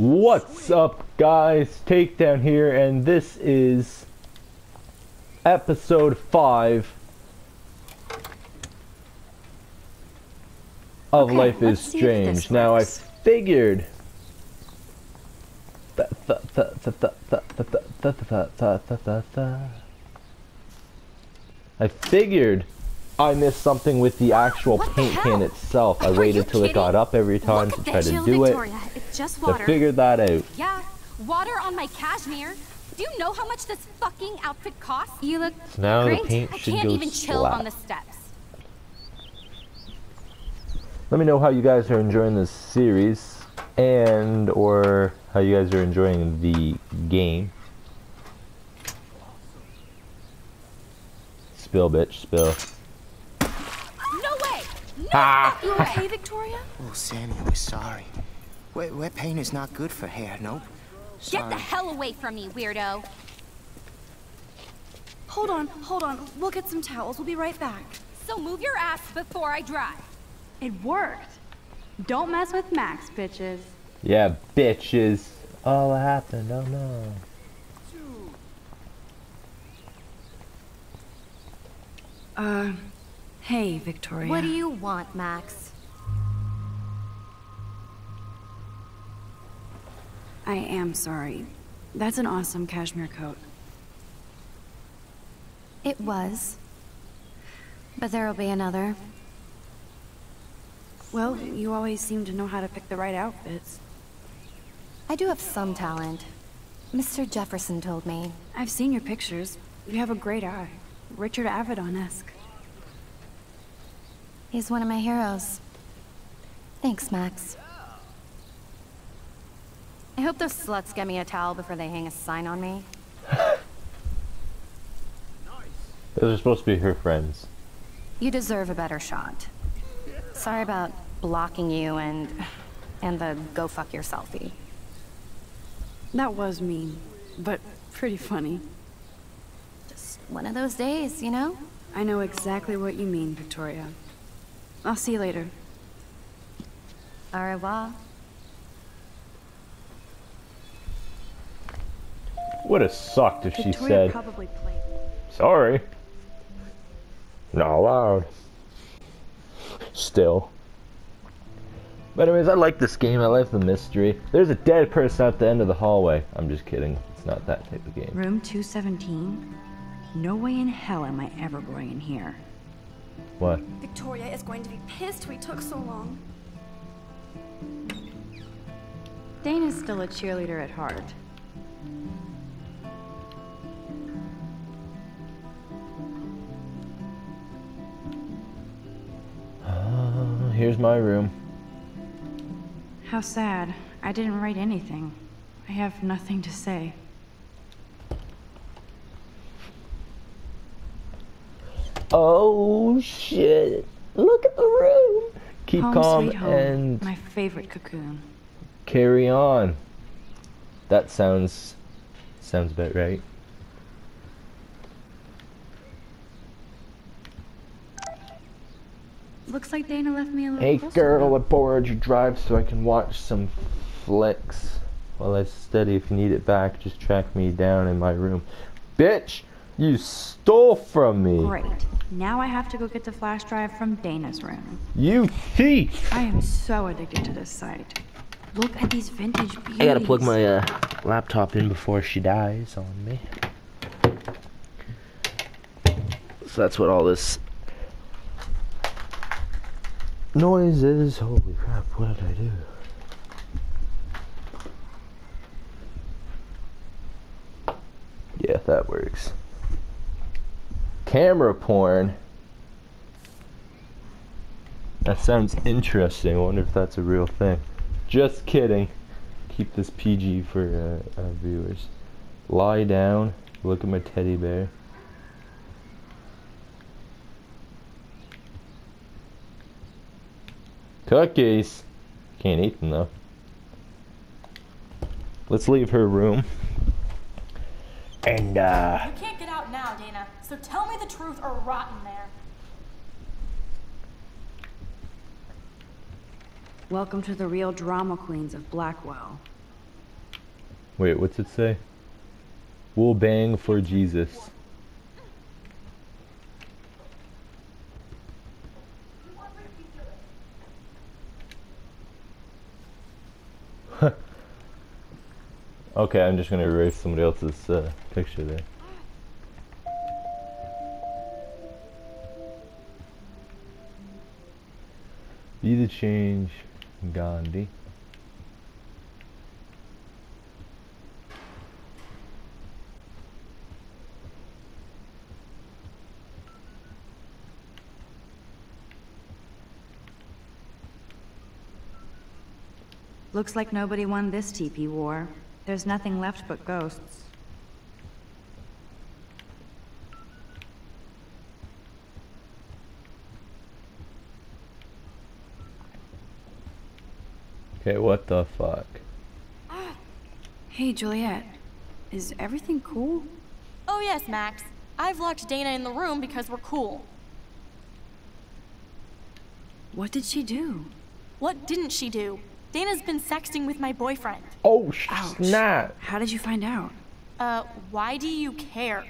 What's up, guys? Takedown here, and this is episode 5 of Okay, Life is let's see if Strange. Now, I figured. I figured I missed something with the actual What the paint can itself. I Are waited till it got up every time Look to try to do it. Victoria. It's just To water. figure that out. Yeah, water on my cashmere. Do you know how much this fucking outfit costs? You look So now great. the paint I can't go even chill on the steps. Let me know how you guys are enjoying this series and or how you guys are enjoying the game. Spill, bitch, spill. No way! No Ah. fucking You way! okay, Victoria? Oh, Sammy, we're sorry. Wet, wet paint is not good for hair, nope. Sorry. Get the hell away from me, weirdo. Hold on, hold on. We'll get some towels. We'll be right back. So move your ass before I dry. It worked. Don't mess with Max, bitches. Yeah, bitches. Oh, what happened? Oh no. Uh, hey, Victoria. What do you want, Max? I am sorry. That's an awesome cashmere coat. It was. But there'll be another. Well, you always seem to know how to pick the right outfits. I do have some talent. Mr. Jefferson told me. I've seen your pictures. You have a great eye. Richard Avedon-esque. He's one of my heroes. Thanks, Max. I hope those sluts get me a towel before they hang a sign on me. Nice. Those are supposed to be her friends. You deserve a better shot. Sorry about blocking you and... and the go fuck your selfie. That was mean, but pretty funny. Just one of those days, you know? I know exactly what you mean, Victoria. I'll see you later. Au revoir. Would have sucked if she Victoria said, probably played. sorry. Not allowed. Still. But anyways, I like this game. I like the mystery. There's a dead person at the end of the hallway. I'm just kidding. It's not that type of game. Room 217? No way in hell am I ever going in here. What? Victoria is going to be pissed we took so long. Dana's still a cheerleader at heart. Here's my room. How sad. I didn't write anything. I have nothing to say. Oh shit! Look at the room. Keep home calm home. and My favorite cocoon. carry on. That sounds sounds about right. Looks like Dana left me a little Hey closer girl, I though. borrowed your drive so I can watch some flicks while I study. If you need it back, just track me down in my room. Bitch, you stole from me. Great. Now I have to go get the flash drive from Dana's room. You thief. I am so addicted to this site. Look at these vintage beauties. I gotta plug my uh, laptop in before she dies on me. So that's what all this noise is. Holy crap, what did I do? Yeah, that works. Camera porn. That sounds interesting. I wonder if that's a real thing. Just kidding. Keep this PG for uh, uh, viewers. Lie down. Look at my teddy bear. Cookies. Can't eat them though. Let's leave her room. And uh You can't get out now, Dana. So tell me the truth or rot in there. Welcome to the real drama queens of Blackwell. Wait, what's it say? We'll bang for Jesus. Okay, I'm just gonna erase somebody else's uh, picture there. Be the change, Gandhi. Looks like nobody won this TP war. There's nothing left but ghosts. Okay, what the fuck? Hey, Juliet. Is everything cool? Oh, yes, Max. I've locked Dana in the room because we're cool. What did she do? What didn't she do? Dana's been sexting with my boyfriend. Oh Ouch. snap! How did you find out? Uh, why do you care?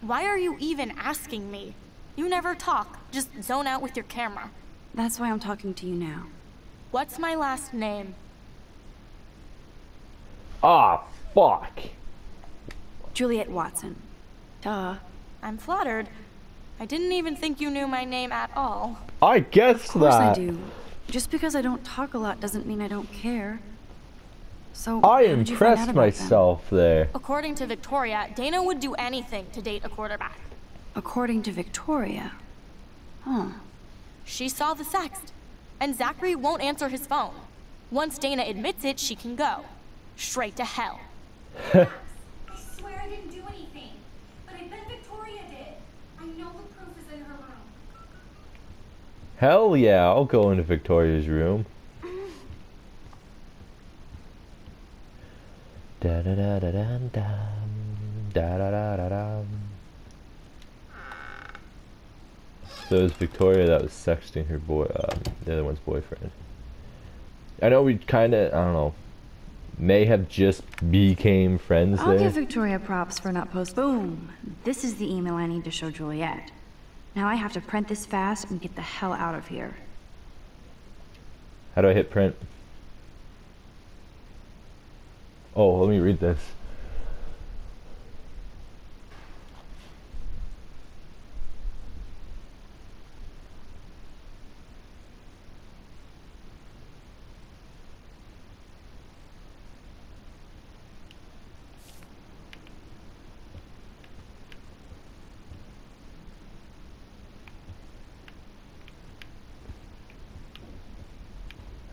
Why are you even asking me? You never talk, just zone out with your camera. That's why I'm talking to you now. What's my last name? Ah, fuck! Juliet Watson. Duh. I'm flattered. I didn't even think you knew my name at all. I guessed Of course that. I do. Just because I don't talk a lot doesn't mean I don't care. So, I how did you find out impressed about them? myself there. According to Victoria, Dana would do anything to date a quarterback. According to Victoria. Huh. She saw the sext, and Zachary won't answer his phone. Once Dana admits it, she can go. Straight to hell. I swear I didn't do anything. But I bet Victoria did. I know the proof is in her room. Hell yeah, I'll go into Victoria's room. Da da da da da da da da da da da. So it was Victoria that was sexting her boy, um, the other one's boyfriend. I know we kind of, I don't know, may have just became friends I'll there. give Victoria props for not post. Boom! This is the email I need to show Juliet. Now I have to print this fast and get the hell out of here. How do I hit print? Oh, let me read this.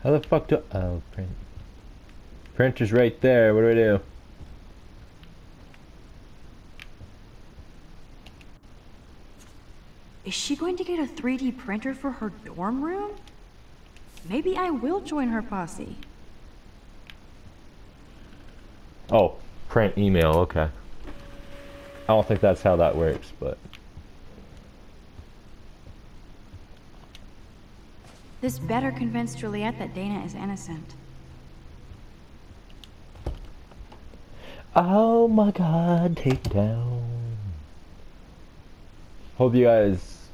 How the fuck do oh print? Printer's right there. What do I do? Is she going to get a 3D printer for her dorm room? Maybe I will join her posse. Oh, print email. Okay. I don't think that's how that works, but This better convince Juliet that Dana is innocent. oh my god, take down. Hope you guys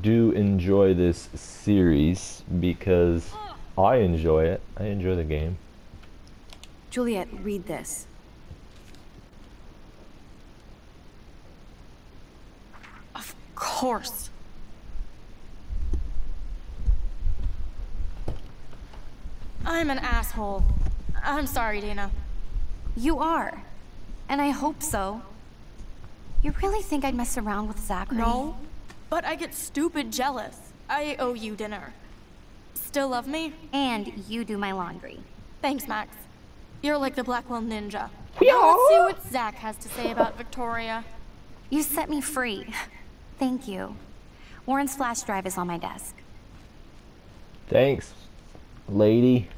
do enjoy this series because I enjoy it. I enjoy the game. Juliet, read this. Of course. I'm an asshole. I'm sorry, Dana. You are. And I hope so. You really think I'd mess around with Zachary? No, but I get stupid jealous. I owe you dinner. Still love me? And you do my laundry. Thanks, Max. You're like the Blackwell Ninja. Now let's see what Zach has to say about Victoria. You set me free. Thank you. Warren's flash drive is on my desk. Thanks, lady.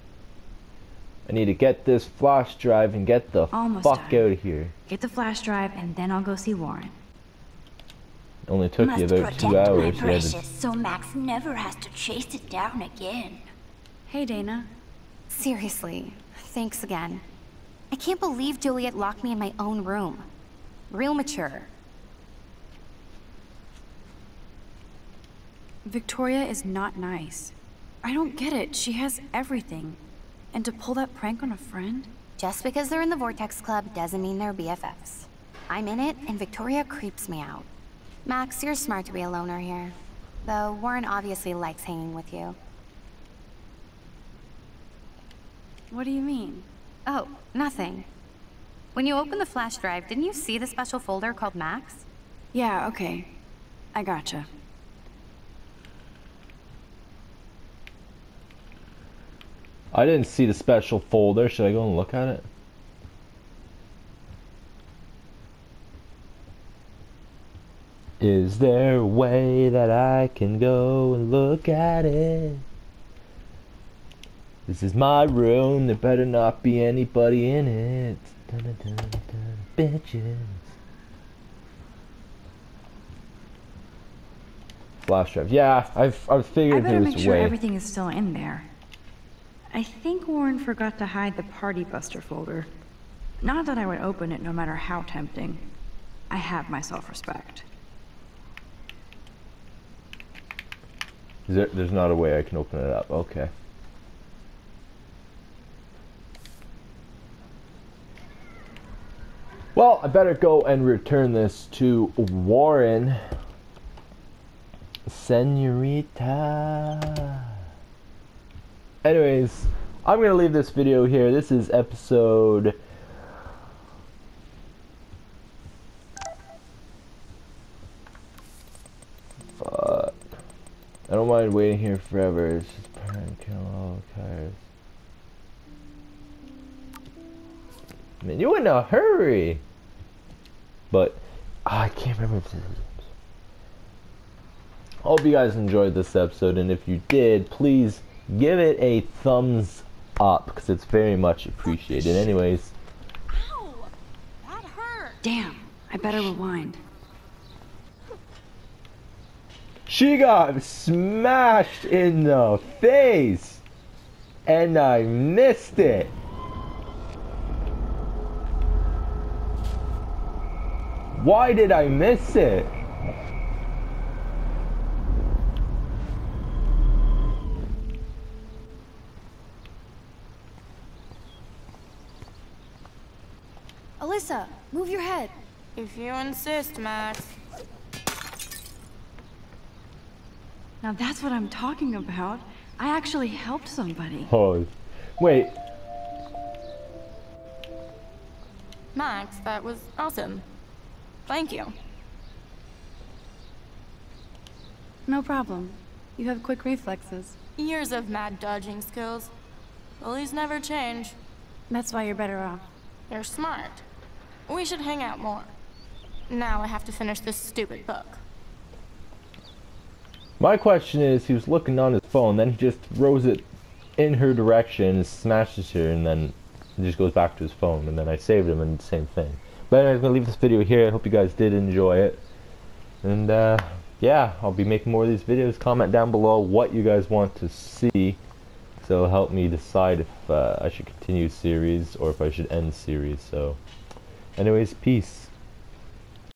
I need to get this flash drive and get the Almost fuck done. out of here. Get the flash drive and then I'll go see Warren. Only took you about two hours. You had to- so Max never has to chase it down again. Hey, Dana. Seriously, thanks again. I can't believe Juliet locked me in my own room. Real mature. Victoria is not nice. I don't get it. She has everything. And to pull that prank on a friend? Just because they're in the Vortex Club doesn't mean they're BFFs. I'm in it, and Victoria creeps me out. Max, you're smart to be a loner here. Though Warren obviously likes hanging with you. What do you mean? Oh, nothing. When you opened the flash drive, didn't you see the special folder called Max? Yeah, okay. I gotcha. I didn't see the special folder. Should I go and look at it? Is there a way that I can go and look at it? This is my room, there better not be anybody in it. Dun, dun, dun, bitches. Flash drive. Yeah, I've I I figured better there make sure way. everything is still in there. I think Warren forgot to hide the Party Buster folder. Not that I would open it no matter how tempting. I have my self-respect. There, there's not a way I can open it up. Okay. Well, I better go and return this to Warren. Senorita. Anyways, I'm going to leave this video here. This is episode Fuck. I don't mind waiting here forever. It's just prank kill all cars. Man, you in a hurry. But ah, I can't remember. Hope you guys enjoyed this episode, and if you did, please give it a thumbs up because it's very much appreciated. Anyways, Ow! That hurt. Damn, I better rewind. she got smashed in the face, and I missed it. Why did I miss it? Alyssa, move your head. If you insist, Max. Now that's what I'm talking about. I actually helped somebody. Oh, wait. Max, that was awesome. Thank you. No problem. You have quick reflexes. Years of mad dodging skills. Bullies never change. That's why you're better off. You're smart. We should hang out more. Now I have to finish this stupid book. My question is, he was looking on his phone, then he just throws it in her direction, smashes her, and then he just goes back to his phone. And then I saved him, and same thing. But anyway, I'm gonna leave this video here. I hope you guys did enjoy it. And uh, yeah, I'll be making more of these videos. Comment down below what you guys want to see. So help me decide if uh, I should continue series or if I should end series. So, anyways, peace.